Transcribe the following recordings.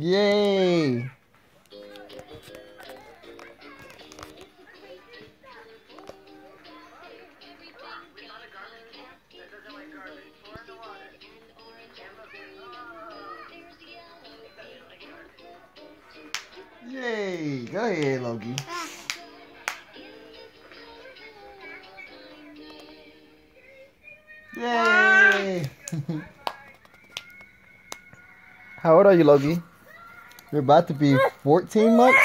Yay! Yay! Go ahead, Loki. Yay! How old are you, Loki? You're about to be 14 months?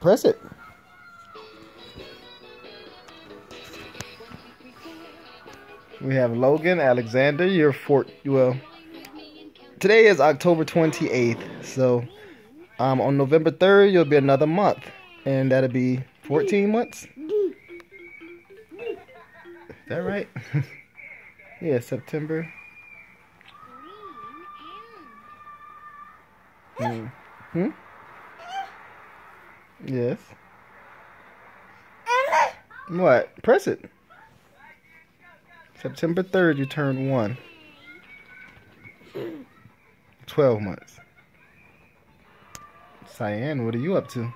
Press it. We have Logan Alexander. You're four. Well, today is October 28th. So, um, on November 3rd, you'll be another month. And that'll be 14 months. Is that right? yeah, September. Hmm. Hmm? Yes. What? Press it. September 3rd, you turn one. 12 months. Si'Anne, what are you up to?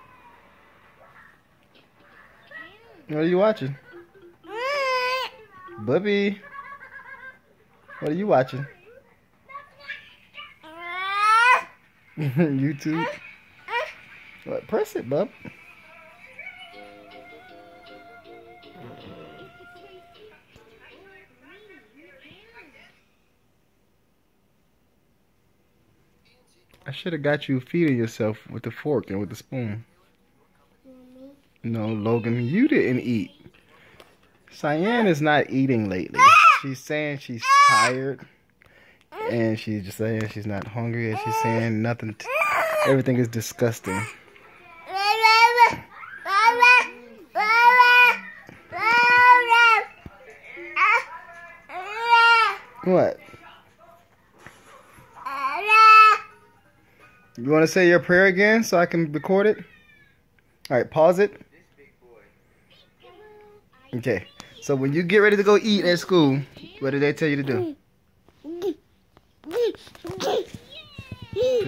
What are you watching? Bubby. What are you watching? YouTube. What? Press it, bub. I should have got you feeding yourself with the fork and with the spoon. No, Logan, you didn't eat. Si'Anne is not eating lately. She's saying she's tired. And she's just saying she's not hungry. And she's saying nothing. everything is disgusting. What? You want to say your prayer again so I can record it? All right, pause it. Okay. So when you get ready to go eat at school, what did they tell you to do?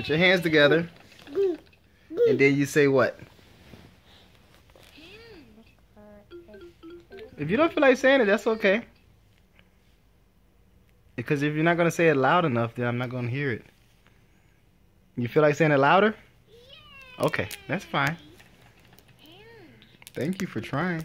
Put your hands together. And then you say what? If you don't feel like saying it, that's okay. Because if you're not going to say it loud enough, then I'm not going to hear it. You feel like saying it louder? Okay, that's fine. Thank you for trying.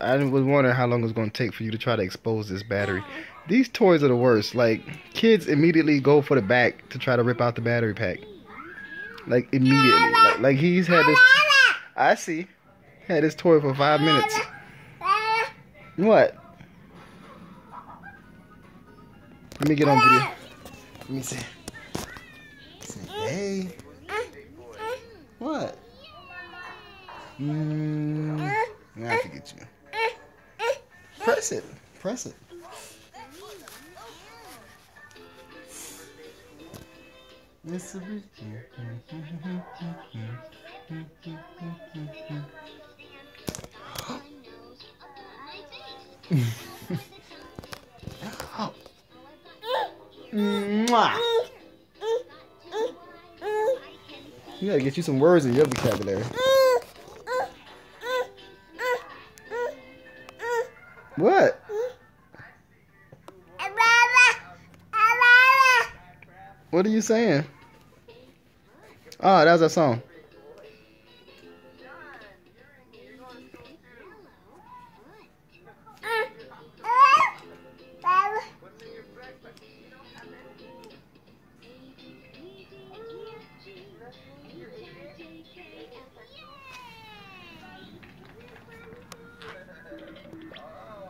I was wondering how long it was going to take for you to try to expose this battery. These toys are the worst. Like, kids immediately go for the back to try to rip out the battery pack. Like, immediately. Like, like he's had this... I see. Had this toy for five minutes. What? Let me get on video. Let me see. Say, hey. What? Mm, Get you. Press it. Press it. Mr. Mwah. You gotta get you some words in your vocabulary. What? What are you saying? Oh, that was a song.